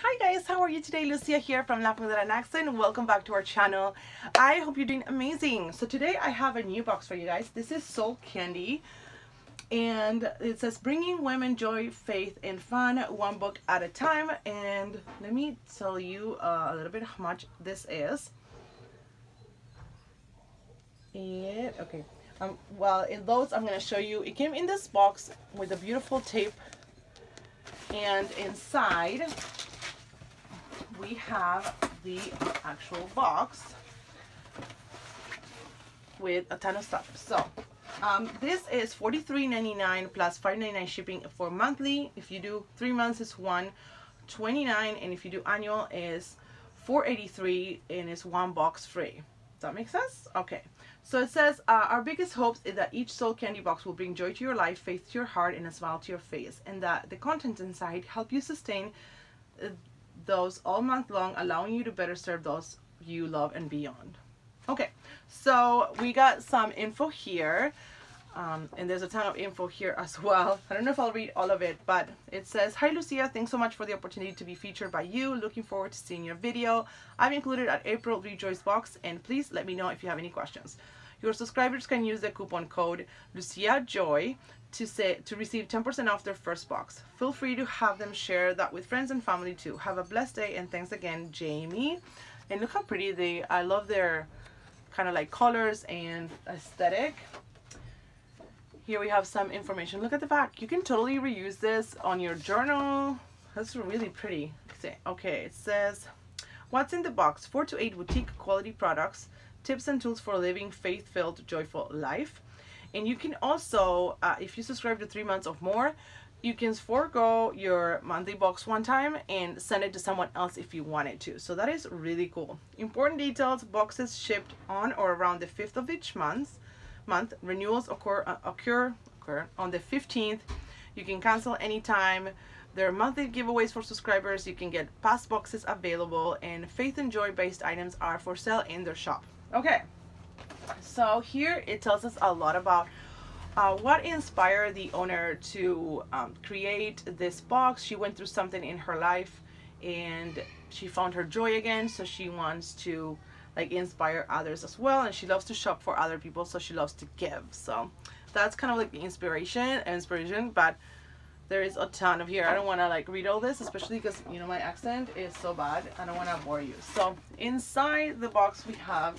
Hi guys, how are you today? Lucia here from Laughing with an Accent. Welcome back to our channel. I hope you're doing amazing. So today I have a new box for you guys. This is Soul Kandy and it says bringing women joy, faith, and fun one book at a time. And let me tell you uh, a little bit how much this is. And okay, um, well in those I'm gonna show you. It came in this box with a beautiful tape and inside we have the actual box with a ton of stuff. So um, this is $43.99 plus $5.99 shipping for monthly. If you do three months, it's 129, and if you do annual, is 483 and it's one box free. Does that make sense? Okay. So it says, uh, our biggest hopes is that each Soul Kandy box will bring joy to your life, faith to your heart, and a smile to your face. And that the content inside help you sustain uh, those all month long, allowing you to better serve those you love and beyond. Okay, so we got some info here. Um, and there's a ton of info here as well. I don't know if I'll read all of it, but it says, Hi Lucia, thanks so much for the opportunity to be featured by you. Looking forward to seeing your video. I've included an April Rejoice box, and please let me know if you have any questions. Your subscribers can use the coupon code Lucia Joy to say to receive 10% off their first box. Feel free to have them share that with friends and family too. Have a blessed day and thanks again, Jamie. And look how pretty they I love their kind of like colors and aesthetic. Here we have some information. Look at the back. You can totally reuse this on your journal. That's really pretty. Okay, it says, what's in the box? Four to eight boutique quality products, tips and tools for living faith-filled, joyful life. And you can also, uh, if you subscribe to three months or more, you can forego your monthly box one time and send it to someone else if you wanted to. So that is really cool. Important details, boxes shipped on or around the 5th of each month month. Renewals occur, uh, occur, occur on the 15th. You can cancel anytime. There are monthly giveaways for subscribers. You can get past boxes available and faith and joy based items are for sale in their shop. Okay, so here it tells us a lot about uh, what inspired the owner to um, create this box. She went through something in her life and she found her joy again. So she wants to like inspire others as well and she loves to shop for other people so she loves to give so that's kind of like the inspiration inspiration but there is a ton of here. I don't want to like read all this especially because you know my accent is so bad. I don't want to bore you. So inside the box we have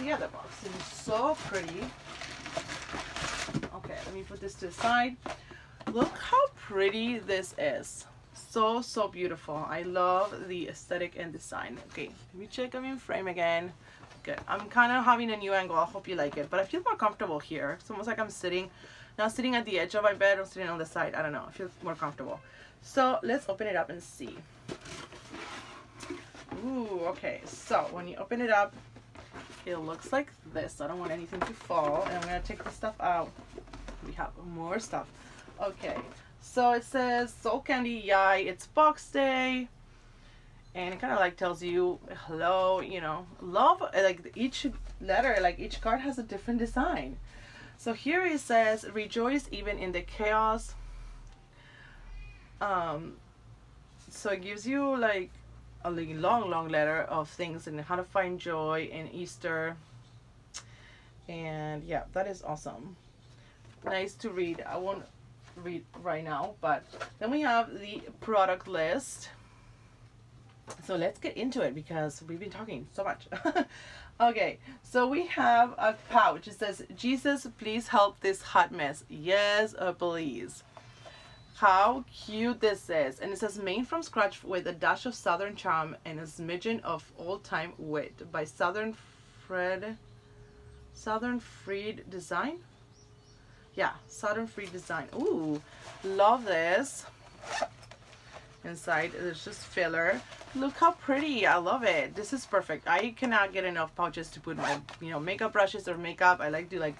the other box. It is so pretty. Okay let me put this to the side. Look how pretty this is. So so beautiful. I love the aesthetic and design. Okay let me check i'm in frame again good i'm kind of having a new angle. I hope you like it. But i feel more comfortable here. It's almost like i'm sitting not sitting at the edge of my bed i'm sitting on the side. I don't know. I feel more comfortable. So let's open it up and see. Ooh, okay. So when you open it up it looks like this. I don't want anything to fall. And i'm gonna take the stuff out. We have more stuff. Okay. So it says Soul Kandy, yay, it's box day. And it kind of like tells you hello, you know, love, like each letter, like each card has a different design. So here it says, rejoice even in the chaos. Um, so it gives you like a long, long letter of things and how to find joy in Easter. And yeah, that is awesome. Nice to read. I won't read right now but then we have the product list so let's get into it because we've been talking so much. Okay so we have a pouch. It says jesus please help this hot mess. Yes uh, please. How cute this is. And it says made from scratch with a dash of southern charm and a smidgen of old-time wit by southern fred southern freed design? Yeah southern free design. Ooh, love this inside. It's just filler. Look how pretty. I love it. This is perfect. I cannot get enough pouches to put my you know makeup brushes or makeup. I like to like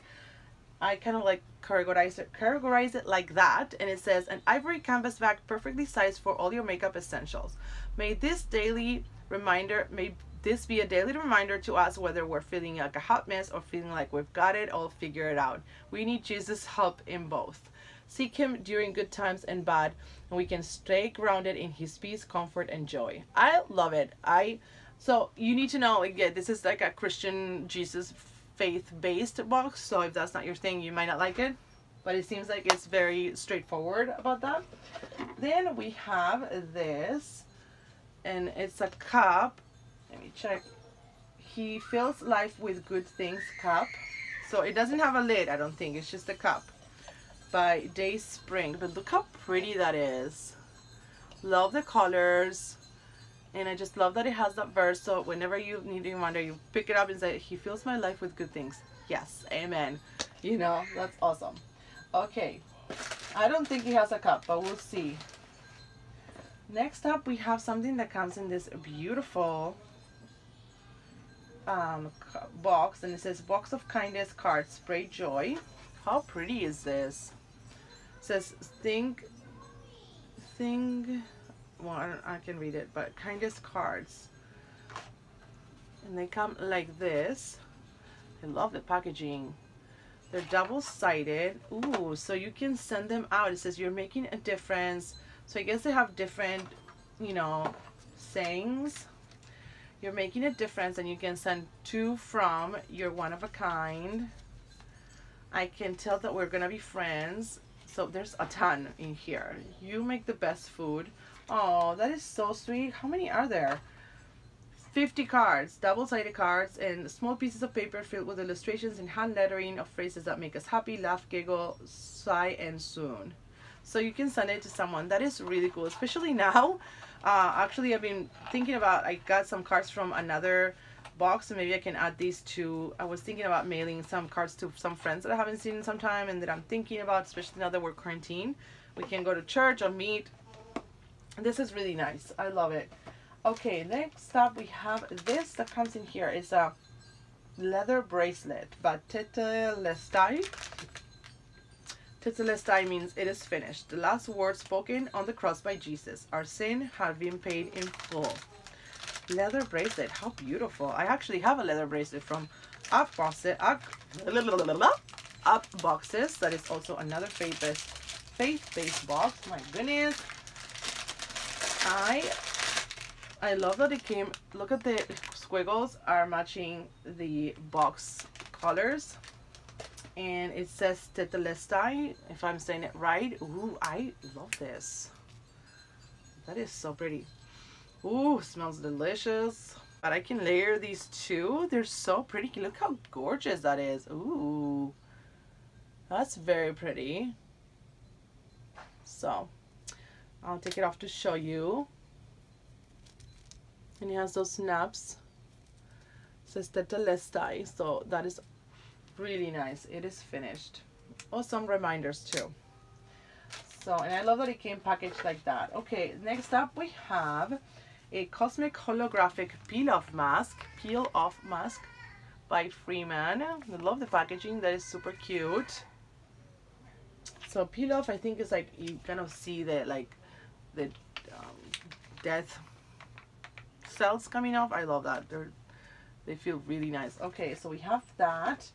I kind of like categorize it categorize it like that. And it says an ivory canvas bag perfectly sized for all your makeup essentials. May this daily reminder may this be a daily reminder to us whether we're feeling like a hot mess or feeling like we've got it all figured out. We need Jesus' help in both. Seek Him during good times and bad, and we can stay grounded in His peace, comfort, and joy. I love it. I so you need to know like yeah, this is like a Christian Jesus faith based box. So if that's not your thing, you might not like it. But it seems like it's very straightforward about that. Then we have this, and it's a cup. Let me check. He fills life with good things cup. So it doesn't have a lid, I don't think. It's just a cup by DaySpring. But look how pretty that is. Love the colors. And I just love that it has that verse. So whenever you need to wonder, you pick it up and say, He fills my life with good things. Yes, amen. You know, that's awesome. Okay. I don't think he has a cup, but we'll see. Next up, we have something that comes in this beautiful um, box. And it says, Box of Kindness cards, Spray Joy. How pretty is this? Says, think, think, well, I, I can read it, but kindest cards. And they come like this. I love the packaging. They're double-sided. Ooh, so you can send them out. It says you're making a difference. So I guess they have different, you know, sayings. You're making a difference and you can send two from. You're one of a kind. I can tell that we're to be friends. So there's a ton in here. You make the best food. Oh, that is so sweet. How many are there? 50 cards, double-sided cards, and small pieces of paper filled with illustrations and hand lettering of phrases that make us happy, laugh, giggle, sigh, and soon. So you can send it to someone. That is really cool, especially now. Uh, actually, I've been thinking about, I got some cards from another box, and maybe I can add these to, I was thinking about mailing some cards to some friends that I haven't seen in some time and that I'm thinking about, especially now that we're quarantined. We can go to church or meet this is really nice. I love it. Okay, next up we have this that comes in here. It's a leather bracelet by Tetelestai. Tetelestai means it is finished. The last words spoken on the cross by Jesus. Our sin has been paid in full. Leather bracelet. How beautiful. I actually have a leather bracelet from Up Boxes. Up, up Boxes. That is also another faith-based faith-based box. My goodness. I I love that it came look at the squiggles are matching the box colors and it says Tetelestai if I'm saying it right ooh I love this that is so pretty ooh smells delicious but I can layer these two they're so pretty look how gorgeous that is ooh that's very pretty so I'll take it off to show you. And it has those snaps. Says Tetelestai. So that is really nice. It is finished. Oh, some reminders too. So, and I love that it came packaged like that. Okay, next up we have a Cosmic Holographic Peel-Off Mask. Peel-Off Mask by Freeman. I love the packaging. That is super cute. So peel-off, I think is like, you kind of see the like the um, death cells coming off. I love that. They're they feel really nice. Okay, so we have that.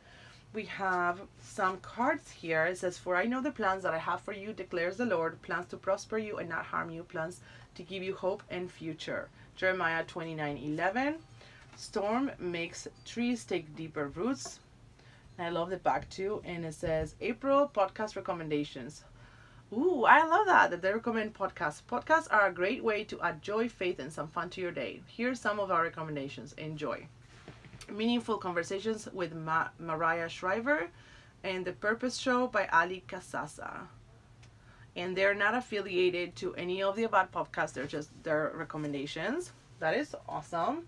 We have some cards here. It says, For I know the plans that I have for you, declares the Lord, plans to prosper you and not harm you, plans to give you hope and future. Jeremiah 29 11. Storm makes trees take deeper roots. I love the back too. And it says, April podcast recommendations. Ooh, I love that, that they recommend podcasts. Podcasts are a great way to add joy, faith, and some fun to your day. Here's some of our recommendations. Enjoy. Meaningful Conversations with Ma- Maria Shriver and The Purpose Show by Ali Casasa. And they're not affiliated to any of the above podcasts, they're just their recommendations. That is awesome.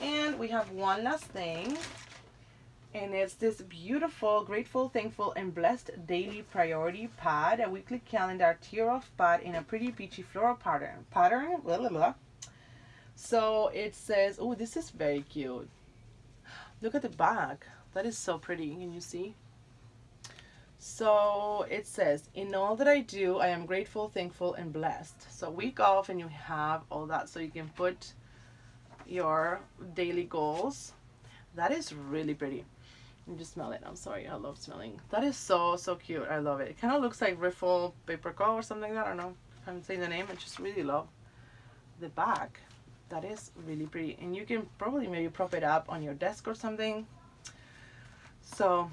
And we have one last thing and it's this beautiful grateful thankful and blessed daily priority pad a weekly calendar tear off pad in a pretty peachy floral pattern pattern blah, blah, blah. so it says oh this is very cute look at the back that is so pretty can you see so it says in all that i do i am grateful thankful and blessed so week off and you have all that so you can put your daily goals that is really pretty You just smell it. I'm sorry. I love smelling. That is so, so cute. I love it. It kind of looks like Rifle Paper Co. or something like that. I don't know I'm saying the name. I just really love the back. That is really pretty. And you can probably maybe prop it up on your desk or something. So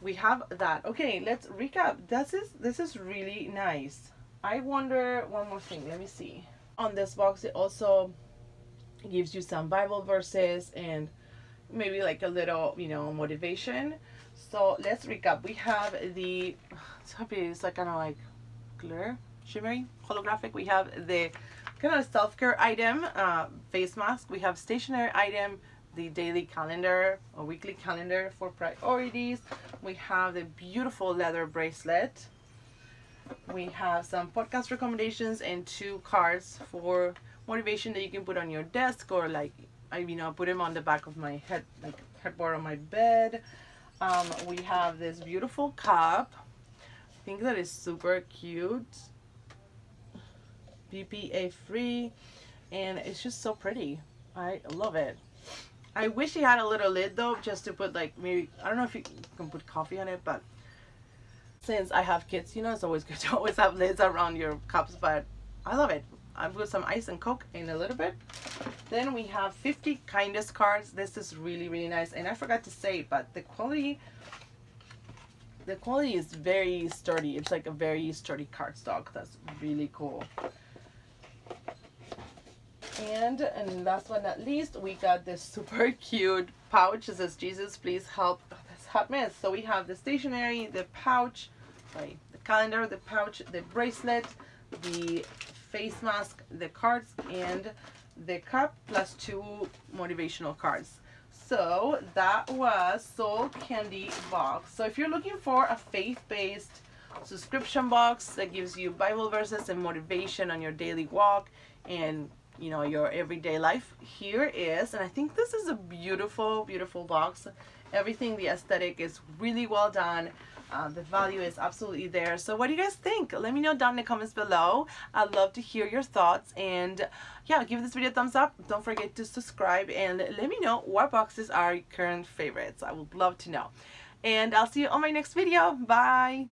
we have that. Okay, let's recap. This is, this is really nice. I wonder one more thing. Let me see. On this box, it also gives you some Bible verses and maybe like a little, you know, motivation. So let's recap. We have the, it's happy, it's like kind of like clear, shimmery, holographic. We have the kind of a self-care item, uh, face mask. We have stationery item, the daily calendar or weekly calendar for priorities. We have the beautiful leather bracelet. We have some podcast recommendations and two cards for motivation that you can put on your desk or like I you know put them on the back of my head like headboard on my bed. Um, we have this beautiful cup. I think that is super cute. BPA free and it's just so pretty. I love it. I wish it had a little lid though just to put like maybe I don't know if you can put coffee on it but since I have kids you know it's always good to always have lids around your cups but I love it. I've put some ice and coke in a little bit. Then we have 50 kindness cards. This is really, really nice. And I forgot to say, but the quality, the quality is very sturdy. It's like a very sturdy cardstock. That's really cool. And, and last but not least, we got this super cute pouch. It says, Jesus, please help this hot mess. So we have the stationery, the pouch, sorry, the calendar, the pouch, the bracelet, the face mask, the cards, and the cup plus two motivational cards. So that was Soul Kandy box. So if you're looking for a faith-based subscription box that gives you Bible verses and motivation on your daily walk and you know your everyday life, here is, and I think this is a beautiful, beautiful box. Everything, the aesthetic is really well done. Uh, the value is absolutely there. So what do you guys think? Let me know down in the comments below. I'd love to hear your thoughts. And yeah, give this video a thumbs up. Don't forget to subscribe and let me know what boxes are your current favorites. I would love to know. And I'll see you on my next video. Bye.